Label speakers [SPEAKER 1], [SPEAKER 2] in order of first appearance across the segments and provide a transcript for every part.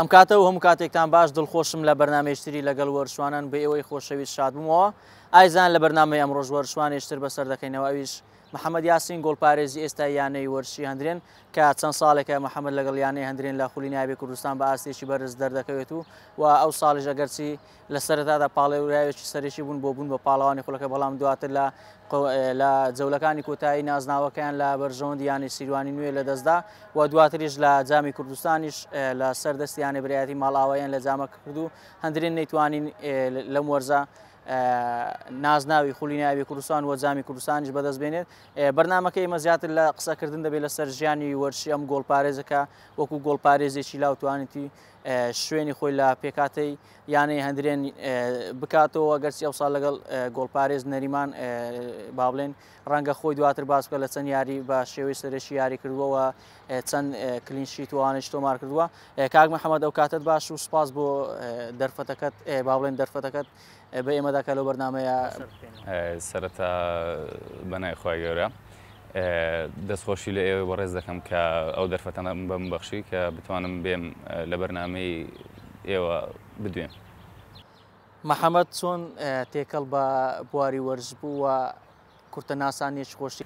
[SPEAKER 1] ئەم کاتە و هەموو کاتێکتان باش دڵخۆشم لە بەرنمێشتری لەگەڵ وەرشوانان بە ئێوەی خۆشەویست شادبوومەوە ئایزان لە بەرنامەی ئەم ڕۆژوەرشوانێشتر بەسەر دەکەینەوەویش محەممەد یاسین گۆڵپارێزی ئێستا یانەی وەرشی هەندرێن کە چەند ساڵێکە محەممەد لەگەڵ یانەی هەندرێن لە خولیناوی کوردستان بە ئاستێکی بەرز دەردەکەوێت و و ئەو ساڵی ژەگەرچی لە سەرتادا پاڵێوراوێکی سەرشی بوون بۆ بوون بە پاڵاوانی خولەکە بەڵام دواتر لە لە جەولەکانی کۆتایی نازناوەکەیان لە بەرژەوند یانی سیروانی نوێ لە دەستدا و دواتریش لە جامی کوردستانیش لە سەردەستیانی برایەتی ماڵاوایان لە جامە کرد و هەندرین نەیتوانین لەم وەرزە نازناوی خولیناوی کوردستان و جامی کوردستانش بەدەست بێنێت بەرنمەکەی ئمە زیاتر لە قسەکردن دەبێت لە سەر ژیانی وەرشی ئەم گۆڵپارێزەکە وەکو گۆڵپارێزێکی لاوتوانیتی شوێنی خۆی لە پێکاتی یانەی هەندرێن بکاتەوە گەرسی ئەو ساڵ لەگەڵ گۆڵپارێز نەریمان باڵێن ڕەنگە خۆی دواتر باسکە لە چەند یاری بە شێوەی سرەشی یاری کردووەوە چەند کلینشی توانش تۆمار کردووە کاک محەممەد ئەو کاتت باش و سپاس بۆ دەرفەتەکەت باڵێن دەرفەتەکەت بە ئێمەداکە لەو بەرنمەیە
[SPEAKER 2] سەرەتا بەنای خخوای گەورە. دەستخۆشی لە ئێوە بەڕێز دەکەم کە ئەو دەرفەتەنە بەم بەخشی کە بتوانم بێم لە بەرنمەی ئێوە بدوێن.
[SPEAKER 1] محەممەد چۆن تێکەڵ بە بواری وەرز بووە کورتە ناسانیش خۆشی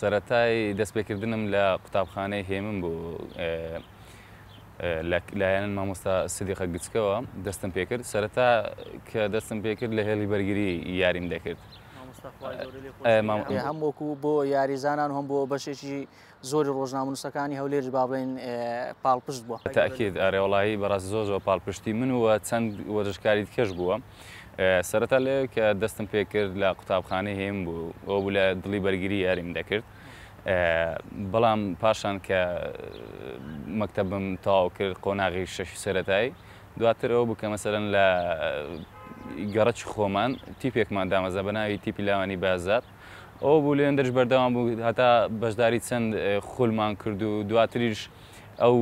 [SPEAKER 2] سەتای دەستپێکردنم لە قوتابخانەی هێمن بوو لایەنن مامۆستا سدیخە گچکەوە دەستم پێکرد سەرەتا کە دەستم پێکرد لە هێلی بەرگری یاریم دەکرد.
[SPEAKER 1] هەم وەکو بۆ یاریزانان هەم بۆ بەشێکی زۆری ڕۆژنامونوسەکانی هەولێر با بڵێن پاڵپشت بووە تاکێت
[SPEAKER 2] ئارێوەڵایی بەڕاست زۆر زۆر پاڵپشتی من وە چەند وەرجشکاری کەش بووە. سەرەتا لێ کە دەستم پێ کرد لە قوتابخانە هێم بوو ئەو بوو لە دڵی بەرگری یاریم دەکرد. بەڵام پاشان کە مەکتتەبم تاو کرد قۆناغی شەشی سەتایی دواتر ئەو بکە مەسەرن لە گەڕەچ خۆمان تیپێکمان دامەزە بەناوی تیپی لاوانی بازات ئەو بوو لێندرش بەردەوام بوو هەتا بەشداری چەند خولمان کرد و دواتریش ئەو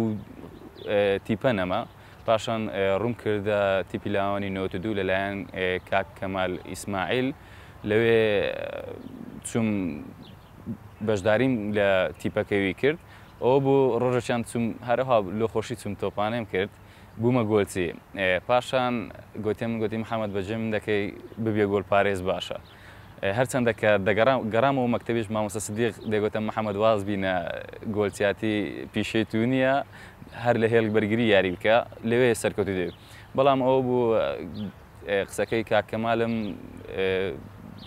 [SPEAKER 2] تیپە نەما پاشان ڕوم کردە تیپی لاوانی نۆتدو لەلایەن کاک کەمال ئیسماعیل لەوێ چوم بەشداریم لە تیپەکەوی کرد ئەو بۆ ڕۆژەچیان چوم هەرها لۆ خۆشی چوم تۆپانێم کرد بوومە گۆچی پاشان گوتیم گوتی محەممەد بەجێم دەکەی ببێ گۆل پارێز باشە هەرچەندەکە گەرام و مەکتتەبیش مامۆسە سدیق دەگوتە محەممەد واز بینە گۆلتیاتی پیشەی تو نییە هەر لە هێڵ بەرگری یاری بکە لەوێ سەرکەوتی دێ بەڵام ئەو بوو قسەکەی کاکەمالم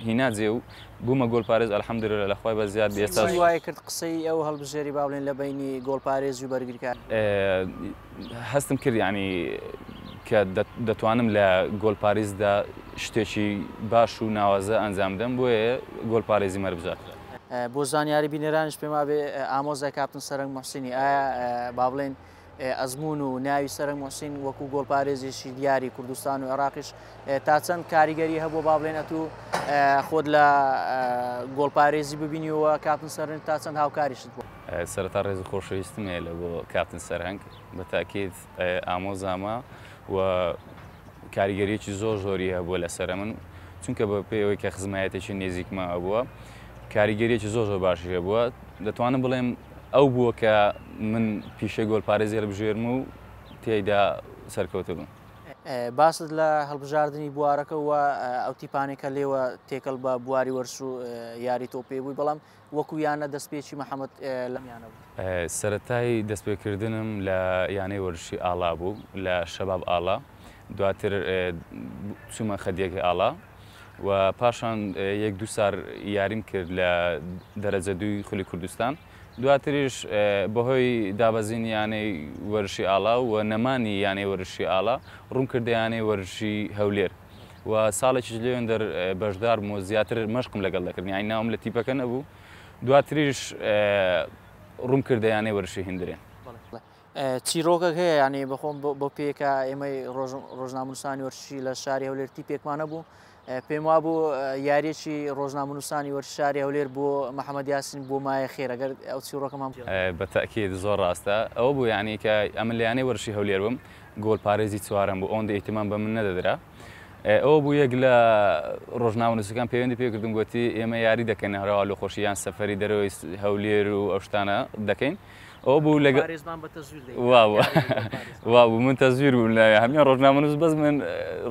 [SPEAKER 2] هیناجێ و بوومە گۆلپارێز ئەلحەمدرە لە خۆی بە زیاد ئێستا
[SPEAKER 1] وایە کرد قسەی ئەو هەڵبژێری باڵێن لە بینی گۆلپارێز و بەرگریکار
[SPEAKER 2] هەستم کرد ینی کە دەتوانم لە گۆلپارێزدا شتێکی باش و ناوازە ئەنجام دەم بۆیە گۆلپارێزی مەربزات.
[SPEAKER 1] بۆ زانیاری بینەرانش پێما بێ ئامۆزای کاپتن سەرنگ مەحسینی ئایا با بڵێن ئەزمون و ناوی سەرنگ مۆسین وەکو گۆڵپارێزیشی دیاری کوردستان و عێراقیش تا چەند کاریگەری هەبوو با بڵێنەت و خۆت لە گۆڵپارێزی ببینیەوە کاپن سەرنج تا چەند هاوکاریشت
[SPEAKER 2] بوو سەرتا ڕێز خۆشەویستم لە بۆ کاپتن سەرهنگ بە تاکیت ئامۆزاما و کاریگەریەکی زۆر زۆری هەبووە لە سرە من چونکە بە پێەوەی کە خزمایەتێکی نێزیکمە هەبووە کاریگەریەکی زۆر زۆر باشی هەبووە دەتوانم بڵێم ئەو بووە کە من پیشە گۆل پارێزیێ لە بژێرم و تێیدا سەرکەوتە بوون.
[SPEAKER 1] باست لە هەڵبژاردننی بوارەکەەوە ئەوتیپانێکە لێوە تێکەڵ بە بواری وەرس و یاری تۆپێ بووی بەڵام وەکو یانە دەستپێکی محەممەد لەمیانە
[SPEAKER 2] بوو. سەتای دەستپێکردنم لە یانەی وەرشی ئالا بوو لە شەباب ئالا دواتر چوومە خەدیەکە ئالا و پاشان یەک دو سار یاریم کرد لە دەرەجە دووی خولی کوردستان دواتریش بەهۆی دابەزینیانەی وەرشی ئالا و نەمانی یانەی وەرشی ئالا ڕوون کردیانەی وەرشی هەولێر و ساڵێکی لێوێن دەر بەشدار و زیاتر مەشقم لەگەڵ دەکردنی ئاین ناوم لە تیپەکە نەبوو دواتریش ڕوون کردیانەی وەرشی هندرێن
[SPEAKER 1] چیرۆکەک هەیە یانەی بەخۆم بۆ پێکە ئێمە ڕۆژنامونسانی وەرشی لە شاری هەولێر تیپێکمانە بوو پێم وا بوو یاریێکی ڕۆژنامونوسانی وەرشاری هەولێر بۆ مەحەممەد یاسین بۆ مایە خێرەگەر ئەو چیرۆکەمان
[SPEAKER 2] بە تاکیید زۆر ڕاستە ئەو بوو یانی کە ئەمە لایانەی وەرشی هەولێر بم گۆل پارێزی چوارم بۆ ئەوەندە ئیتمان بە من نەدەدرا ئەو بوو یەک لە ڕۆژناونووسەکان پەیوەندی پێکردم گوتی ئێمە یاری دەکەن هەراوە لە خۆشییان سەفری دەرەوەی هەولێر و ئەو شتانە دەکەین. ئەو بوو لەگە وا بوو من تەزویر بوو لە هەمیان ڕۆژنامەنووس بەس من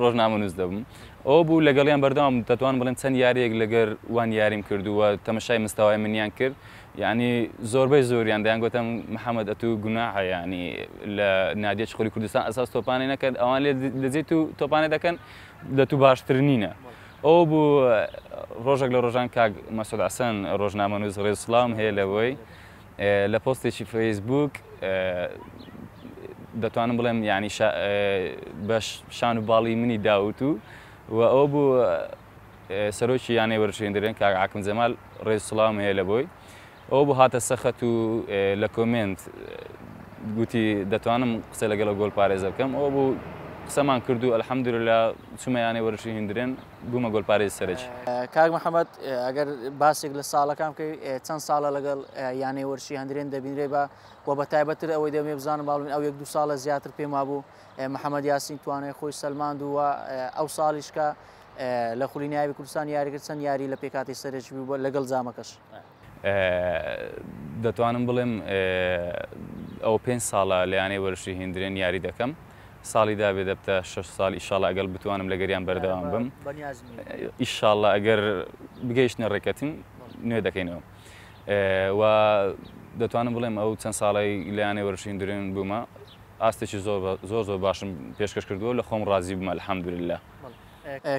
[SPEAKER 2] ڕۆژنامەنووس دەبم ئەو بوو لەگەڵیان بەردەوام دەتوان بڵێن چەند یاریەک لەگەر وان یاریم کردووە تەمەشای مستاوای منیان کرد یعنی زۆربەی زۆریان دەیان گوتم محەممەد ئەتو گوناحە ینی لە نادێت خولی کوردستان ئەساس تۆپانی نەکرد ئەوان لەجێت و تۆپانە دەکەن دەتو باشتر نینە. ئەو بوو ڕۆژێک لە ڕۆژان کاک مەسوداسەن ڕۆژنامە نووز ڕێسلام هەیە لەوەی لە پۆستێکی فەیسبوک دەتوانم بڵێم ینی بەش شان و باڵی منی داوت و و ئەوە بوو سەرۆکی یانەی وەرشێندرێن کاگعاکم جەمال ڕێز سوڵام هەیە لە بۆی ئەو بۆ هاتە سەخەت و لە کۆمنت گوتی دەتوانم قسە لەگەڵ گۆل پارێزە بکەم ئەو بوو قسەمان کردو ئەلحەمدر لە چمەیانەی وەرشی هندرێن بوومە گۆلپارێز سەرج.
[SPEAKER 1] کاک محەممەد ئەگەر باسێک لە ساڵەکان بکەی چەند ساڵە لەگەڵ یانەی وەرشی هەندرێن دەبینرێ بە و بە تایبەتر ئەوەی دەمێ بزانم باڵین ئەو یەک دو ساڵە زیاتر پێما بوو محەممەد یاسین توانای خۆی سەلمان دووە ئەو ساڵیشکە لە خولینیاوی کوردستان یاریگر چەند یاری لە پێکاتی سەرج بوو لەگەڵ زامەکەش.
[SPEAKER 2] دەتوانم بڵێم ئەو پێنج ساڵە لەیانەی وەرشی هندرێن یاری دەکەم. ساڵی دابێ دەبتە شش سال ئیشاالله ئەگەر بتوانم لە گەریان بەردەوام بم ئیشاالله ئەگەر بگەیشتە ڕێکەتیم نوێ دەکەینەوە و دەتوانم بڵێم ئەو چەند ساڵی لایانێ وەرشین درێن بوومە ئاستێکی زۆر زۆر زۆر باشم پێشکەش کردووە لە خۆم ڕازی بمە الحەمدولله.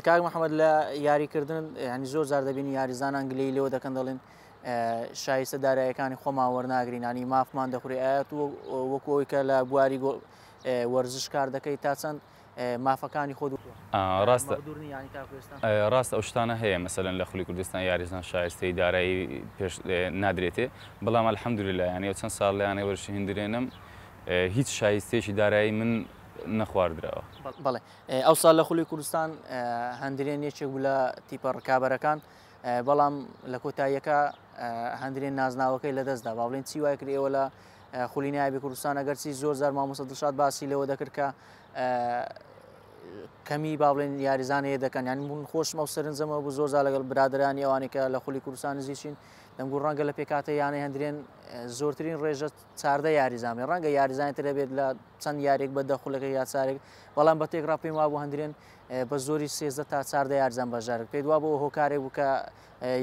[SPEAKER 1] کاک محەممەد لە یاریکردن ینی زۆر زار دەبینی یاریزان ئەنگلی لەوە دەکەن دەڵێن شایستە دارایەکانی خۆما وەرناگرینانی مافمان دەخوری ئاەت و وەکۆی کە لە بواری وەرزش کار دەکەی تا چەند مافەکانی خۆ ڕاستە
[SPEAKER 2] ڕاستە ئەو شتانە هەیە مەسەن لە خولی کوردستان یاریزان شایستی دارایی پێش نادرێتێ بەڵام الحەمدوریلایانی چەند ساڵ لایانێ وەرشی هندرێنم هیچ شایستێکی دارایی من نەخواردراوە
[SPEAKER 1] بڵێ ئەو سال لە خولی کوردستان هەندرێن یەکێک بوو لە تیپە ڕکابەرەکان بەڵام لە کۆتاییەکە هەندرێن نازناوەکەی لەدەستدا باڵێن چی وای کرد ئێوە لە خولینایبی کوردستان ئەگەرچی زۆر زار مامۆسە دڵشاد باسی لەوە دەکرد کە کەمی با بڵێن یاریزانەیە دەکەن یان بوون خۆشمە و سرنجەمە بوو زۆر لەگەڵ برادرانی ئەوانێکە لە خولی کوردستان نزیشین دەمگو ڕەنگە لە پێکاتە یانە هەندرێن زۆرترین ڕێژە چاردە یاریزانێ ڕەنگە یاریزانانی ترە بێت لە چەند یارێک بە دەخولەکە یاچارێک بەڵام بە تێکرا پێم وابوو هەندرێن بە زۆری سێزدە تا چاردە یارزان بەژار پێ دوا بۆ هۆکارێک بووکە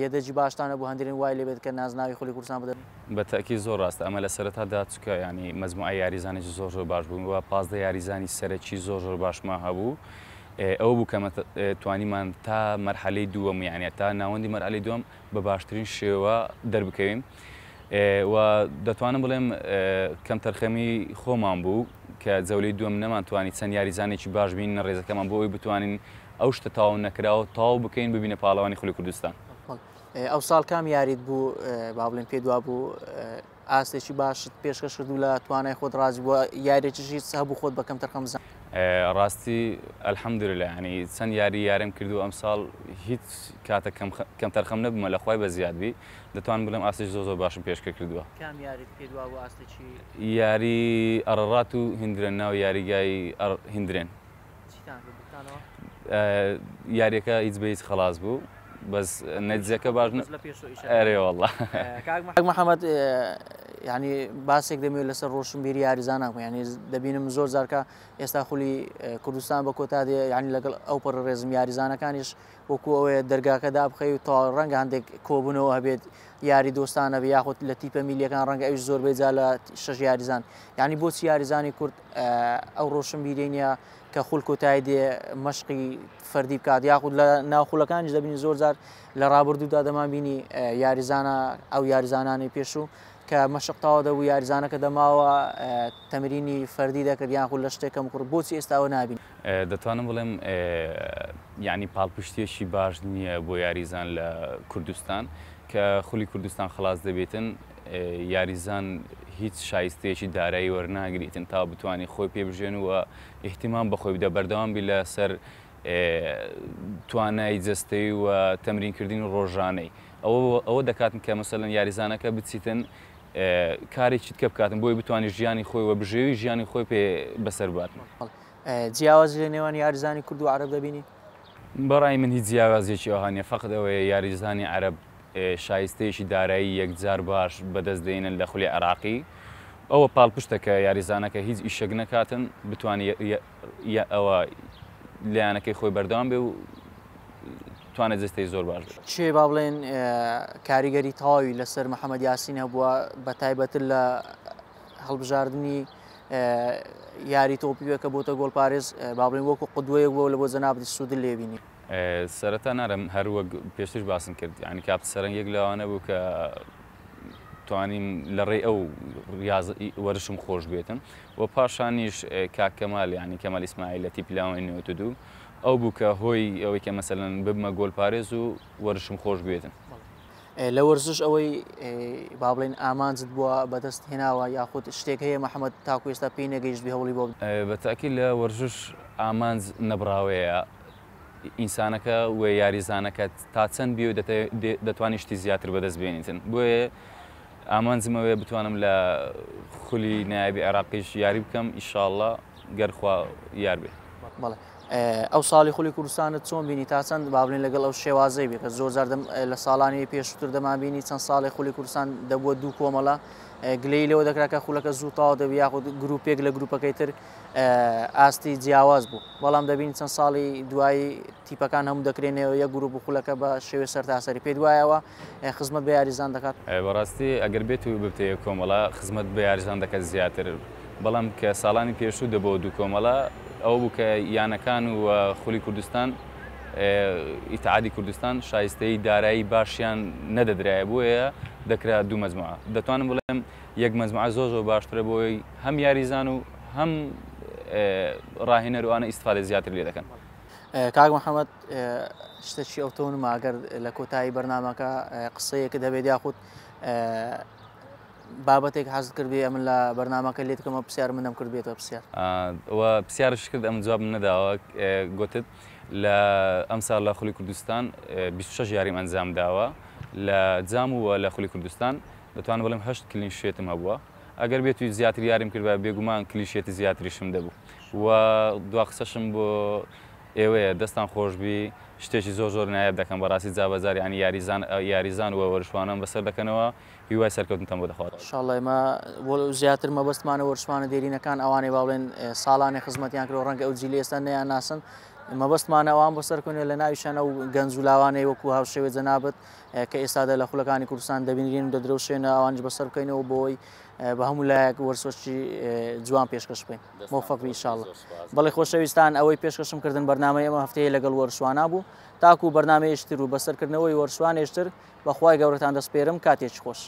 [SPEAKER 1] یەدەجی باشتانە بۆ هەندرین وای لێ بێت کە نازناوی خولی کوردستان بدەن
[SPEAKER 2] بە تاکی زۆر ڕاست ئەمە لە سەرەتادا چکە ینی مەزموعی یاریزانێکی زۆر زۆر باش بوون وە پازدە یاریزانی سەرەکی زۆر زۆر باشما هەبوو. ئەوە بوو کە توانیمان تا مەرحەلەی دووەم یانە تا ناوەندی مەرحەلەی دووەم بە باشترین شێوە دەربکەوین و دەتوانم بڵێم کەم تەرخەمی خۆمان بوو کە جەولی دووەم نەمانتوانی چەند یاریزانێکی باش بین ڕێزەکەمان بۆ ئەوی بتوانین ئەو شتە تاو نەکراوە تاو بکەین ببینە پاڵەوانی خولی کوردستان
[SPEAKER 1] ئەو ساڵ کام یاریت بوو با بڵێن پێ دوا بوو ئاستێکی باشت پێشکەش کردو لە توانای خۆت ڕازی بووە یاریێکیشی هەبوو خۆت بەکەم تەرخەم زان
[SPEAKER 2] ڕاستی ئەلحەمدر لە ینی چەند یاری یارم کردو ئەم ساڵ هیچ کاتە کەم تەرخەم نەبوومە لە خخوای بە زیادبی دەتوان بڵم ئاستش زۆ زۆ باشم پێشکە کردووە یاری ئەڕڕات و هندرێن ناو یاریگای هندرێن یاریەکە هیچ بە هیچ خلاص بوو بەس نەتیجەکە باش ئەرێوەڵ
[SPEAKER 1] محەممەد ینی باسێک دەمێت لەسەر ڕۆشنبیری یاریزانناکە ینی دەبینم زۆر زارکە ئێستا خولی کوردستان بە کۆتا دێ ینی لەگەڵ ئەو پڕ ڕێزم یاریزانەکانیش وەکو ئەوەیە دەرگاکەدا بخەی و تا ڕەنگە هەندێک کۆبوونەوە هەبێت یاری دۆستانە بە یاخود لە تیپە میلیەکان ڕەنگە ئەوش زۆربەی جا لە شەژ یاریزان ینی بۆچی یاریزانی کورد ئەو ڕۆشنبیرینە کە خولکۆتای دێ مەشقی فەردی بکات یاخود لە ناوخولەکانش دەبینی زۆر زار لە ڕابردوودا دەمان بینی یاریزانە ئەو یاریزانانی پێش و کە مەشقتاوا دەبوو یاریزانەکە دەماوە تەمرینی فەردی دەکرد یاخود لە شتێکم کوڕ بۆچی ئێستاوە نابین
[SPEAKER 2] دەتوانم بڵێم ینی پاڵپشتێکی باش نییە بۆ یاریزان لە کوردستان. کە خولی کوردستان خلاص دەبێتن یاریزان هیچ شایستەیەکی دارایی وەرناگریتن تا بتوانانی خۆی پێبژێن و احتیمان بەخۆی بدە بەردەوام بی لە سەر توانای جستەی و تەمرینکردین و ڕۆژانەی ئەوە دەکاتن کە مەسەلەن یاریزانەکە بچیتن کارێکی کە بکاتن بۆی بتوانانی ژیانی خۆی و بژێوی ژیانی خۆی پێ بەسەر باتمە
[SPEAKER 1] جیاواز لە نێوان یاریزانی کورد و عرب دەبینی
[SPEAKER 2] بەڕای من هیچ جیاوازێکی ئەوهانە فەقت ئەوەیە یاریزانی عرب شایستەیەشی دارایی یەکجار باش بەدەست دێنن لە خولی عراقی ئەوە پاڵپشتەکە یاریزانەکە هیچ ئیشەک نەکاتن بتوانێت ئەوە لایەنەکەی خۆی بەردەوام بێ و توانێت جستەی زۆر باش
[SPEAKER 1] چێ با بڵێن کاریگەری تاوی لەسەر محەممەد یاسین هەبووە بە تایبەتر لە هەڵبژاردننی یاری تۆپیوەکە بۆتە گۆڵپارێز با بڵێن وەکو قدوەیەک بۆ لە بۆ زەنابی سوود لێبینی
[SPEAKER 2] سەرەتا نارم هەروەک پێشتر باسم کرد ینی کاپ سەرنگ یەک لەوانە بوو کە توانیم لە ڕێ ئەو وەرشم خۆش بێتم و پاشانیش کاکەمال ینی کەمەلی ئیسماعیلەتی پیلاوەی نوێتە دوو ئەو بوو کە هۆی ئەوەی کە مەسەن ببمە گۆل پارێز و وەرشم خۆش بێتم
[SPEAKER 1] لە وەرزش ئەوەی با بڵین ئامانجد بووە بەدەست هێناوە یاخود شتێک هەیە محەممەد تاکو ئێستا پێی نەگەیشت هەوڵی بۆ
[SPEAKER 2] بە تاکی لە وەرزش ئامانج نەبراوەیە ئینسانەکە وێ یاریزانەکە تا چەند بی دەتوانیشتی زیاتر بەدەست بێنیتن بۆیە ئامانزمەوەی بتوانم لە خولی نایبی عراقیش یاری بکەم ئیشاءله گەرخوا یار
[SPEAKER 1] بێ. ئەو ساڵی خولی کوردستانە چۆن بینی تا چەند بابلین لەگەڵ ئەو شێوازەی بێکە زۆر زار لە ساڵانی پێشتر دەما بینی چەند ساڵی خولی کوردستان دەبووە دوو کۆمەڵە گلەی لەوە دەکراکە خولەکە زووتاوە دەبی یاخود گرروپێک لە گرروپەکەی تر ئاستی جیاواز بوو بەڵام دەبین چەند ساڵی دوایی تیپەکان هەموو دەکرێنەوە یە گرروپ خولەکە بە شێوێ سەر تاسەری پێ دوایەوە خزمەت بە یاریزان دەکات
[SPEAKER 2] بەڕاستی ئەگەر بێت و ببتەیە کۆمەڵە خزمەت بە یاریزان دەکات زیاتر بەڵام کە ساڵانی پێشوو دەبەوە دوو کۆمەڵە ئەو بوو کە یانەکان و خولی کوردستان ئیتعادی کوردستان شایستەی دارایی باشیان نەدەدرایە بۆیە دەکرا دوو مەزمعە دەتوانم بڵێم یەک مەزمع زۆ زۆر باشترە بۆی هەم یاریزان و هەم ڕاهێنەروانە ئیسفاادە زیاتر لێ دەکەن
[SPEAKER 1] کاک محەممەد شتەشی ئەوتۆنماگەر لە کۆتایی بەرنمەکە قسەیەکە دەبێت یاخود بابەتێک حەز کردی ئەم لە بەرنمەکە لێت کەمە پرسیار منم کردێتەوە پرسیار
[SPEAKER 2] پرسیارش کرد ئەم جواب نەداوە گوتت لە ئەم سال لە خولی کوردستان 26 یاریم ئەنجام داوە لە جام وە لە خولی کوردستان دەتوان بڵم هەشت کلین شێتم هەبووە ئەگەر بێت توی زیاتر یاریم کردە بێگومان کلیشێتی زیاتریشم دەبوو و دوا قسەشم بۆ ئێوەیە دەستان خۆشببی شتێکی زۆر زۆر نایە دەکەم بەڕاستی جابزاری ئەنی یاریزان یاریزان وە وەرشوانم بەسەر دەکەنەوە هیوای سەرکەوتنتان بۆ دەخوات
[SPEAKER 1] شڵی مە بۆ زیاتر مەبستمانە وەرشوانە دێرینەکان ئەوانەی باڵێن ساڵانی خزمەتیان کرد ڕەنگە ئەو جیلێستان نەیان ناسن مەبستمانەوان بەسەر کوێنێ لە ناویشانە و گەنجولاوانەی وەکو هاوشێوێ جەنابەت کە ئێستادا لە خولەکانی کوردستان دەبینین دەدرەوشێنە ئەوانش بەسەر بکەینەوە بۆی بە هەموو لایەک وەرسۆشتی جوان پێشکەش بکەین مۆفق ئینشاءڵە بەڵی خۆشەویستان ئەوەی پێشکەشم کردن بەرنمەی ئەمە هەفتەیە لەگەڵ وەرسوانە بوو تاکو بەرنمەیەشتر و بەسەرکردنەوەی وەرسوان هێشتر بەخوای گەورەتان دەستپێرم کاتێک خۆش.